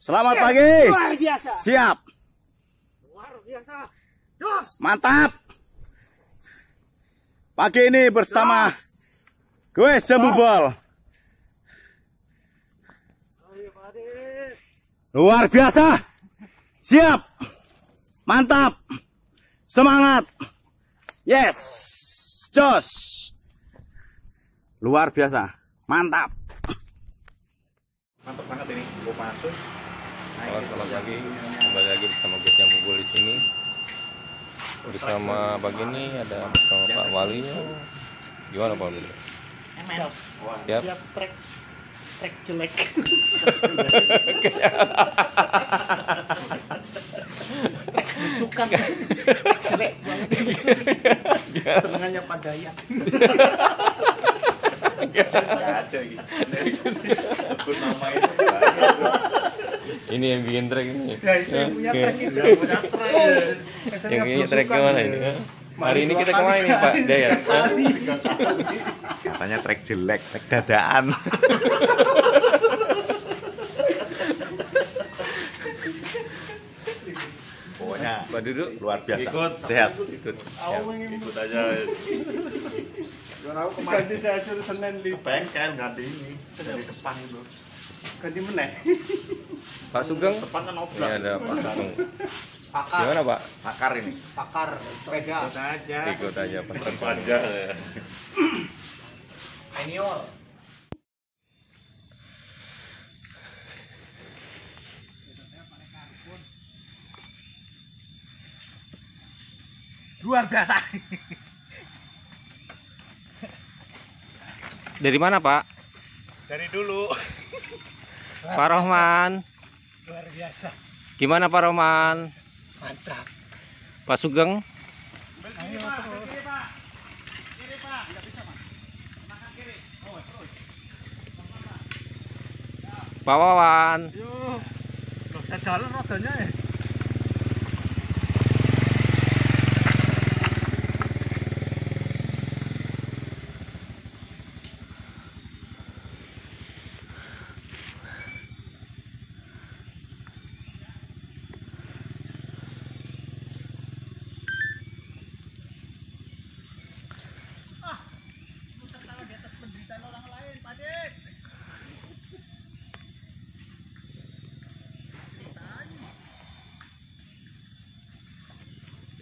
Selamat pagi. Luar biasa. Siap. Luar biasa. Jos. Mantap. Pagi ini bersama gue Jambu Bol. Ayo, Pade. Luar biasa. Siap. Mantap. Semangat. Yes. Jos. Luar biasa. Mantap. Mantap banget ini. Gue masuk. Halo, selamat pagi. Kembali lagi bersama gue yang Bubul di sini. Bersama pagi ini ada bersama Pak Wali. Gimana Pak Wali? Siap. Siap. Siap trek trek jelek. trek busukan. jelek banget. Senengannya Pak Dayat. ada gitu. Sebut nama itu. Ini yang bikin track ini. Ya itu yang punya trek itu. Yang punya trek. Yang punya track ke mana ini? Hari ini kita ke mana nih Pak Dayat? Hah? Katanya trek jelek, trek dadaan. Pokoknya Pak Duduk luar biasa. Ikut. Sehat. Ikut. Ikut aja. Ganti saya suruh Senin di bengkel ganti ini dari depan itu. Ganti meneh. Pak Sugeng. Depan kan Ini oblak. ada Pak Sugeng. Pakar, Gimana Pak? Pakar ini. pakar sepeda. Ikut aja. Ikut aja Sugeng. Aja. Senior. Luar biasa. Dari mana Pak? Dari dulu. Pak Rohman. Luar biasa. Gimana Pak Rohman? Mantap. Pak Sugeng? Ayo, kiri, Pak. Kiri, Pak. Bisa, Pak. Kiri. Oh, terus. Pak Wawan? Yo. Loh, saya jalan rodanya ya.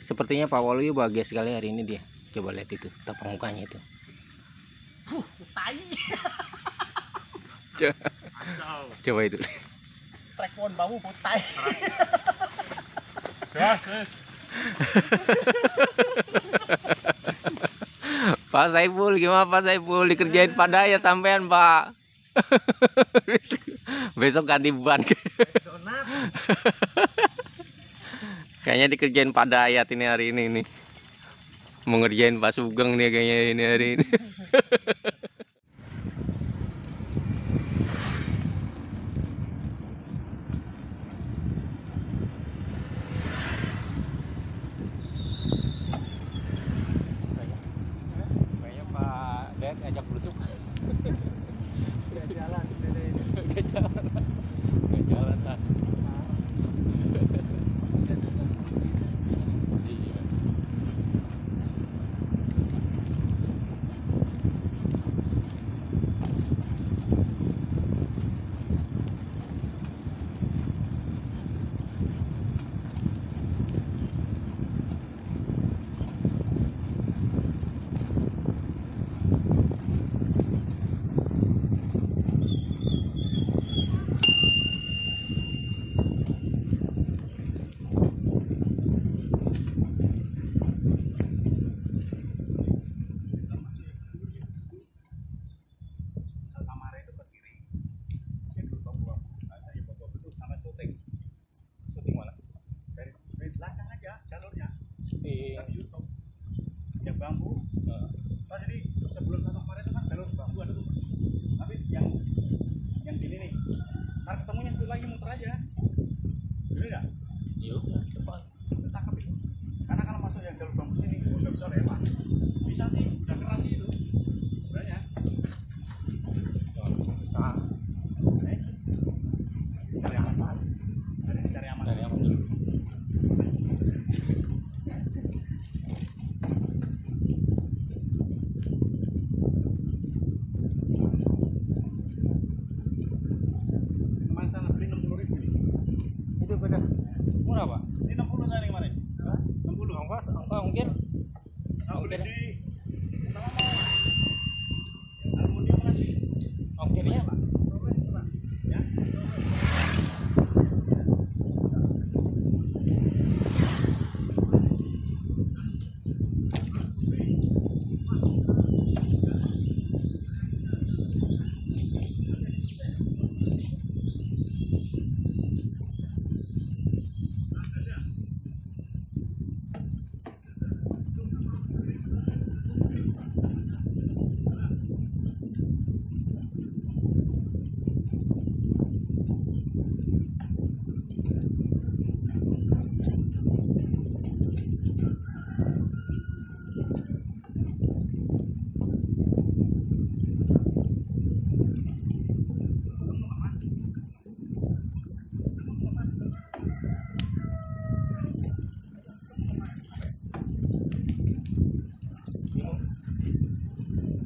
Sepertinya Pak Waluyo bahagia sekali hari ini dia. Coba lihat itu tapang mukanya itu. Tai. Coba itu. Trek pohon bambu putai. Ya. Pak Saiful gimana Pak Saiful dikerjain Pak Dayat sampean Pak. besok, besok ganti ban. Donat. Kayaknya dikerjain Pak Dayat ini hari ini nih. Mau ngerjain Pak Sugeng dia kayaknya ini hari ini. Kayaknya Pak Dayat ajak busuk. Udah jalan Gak jalan.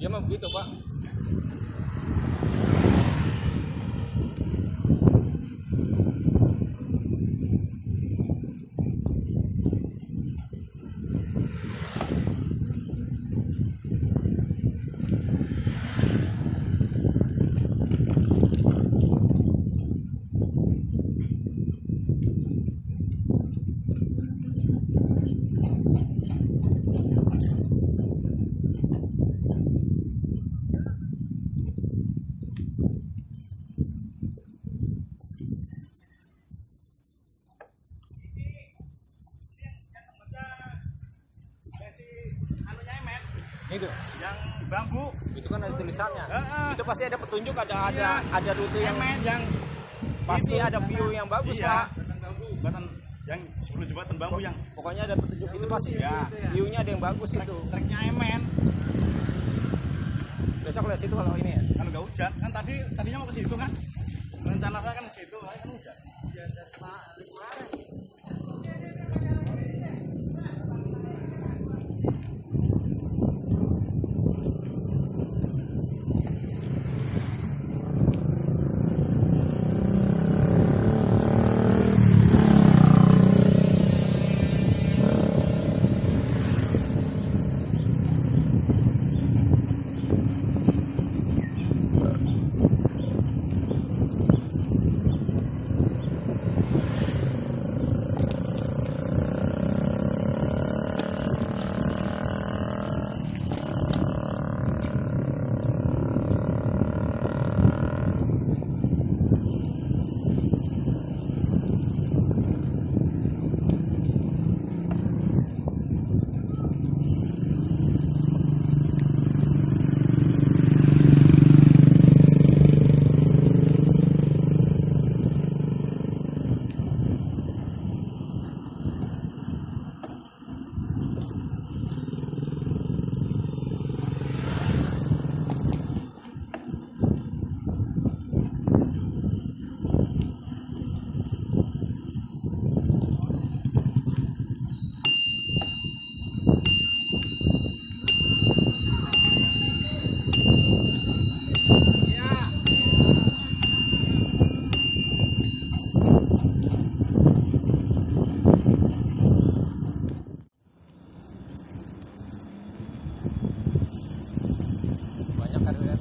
Dia mah begitu pak. Itu, yang bambu. itu kan ada tulisannya. Heeh. Itu pasti ada petunjuk, ada ada Iya. ada rute yang Emen yang pasti itu. ada view yang bagus iya, pak. jembatan bambu. Jembatan yang sebelum jembatan bambu yang Pokoknya ada petunjuk itu pasti. Ya. View-nya ada yang bagus itu. treknya emen. Besok lihat situ kalau ini ya. Kalau nggak hujan, kan tadi tadinya mau ke situ kan. Rencana saya kan ke situ, tapi kan hujan. Banyak kan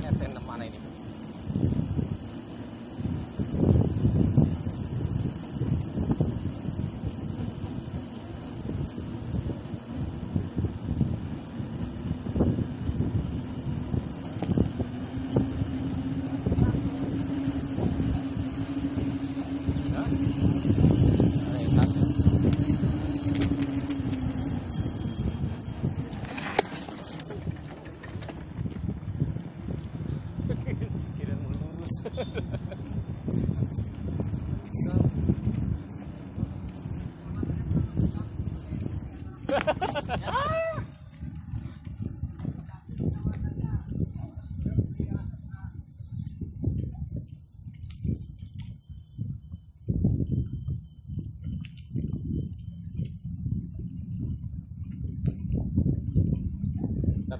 lihatnya tenda mana ini. Hah? Ada yang satu. Kira mau lurus. Tapi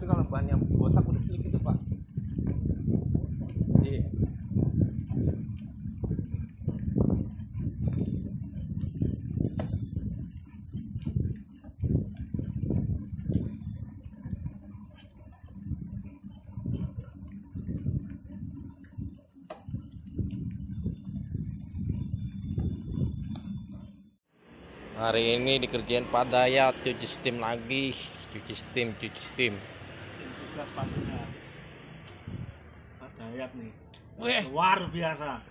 kalau ban yang botak udah slick itu pak. Iya. Hari ini dikerjain Pak Dayat cuci steam lagi, cuci steam, cuci steam. Tugas. Pak Dayat nih. Weh. Luar biasa.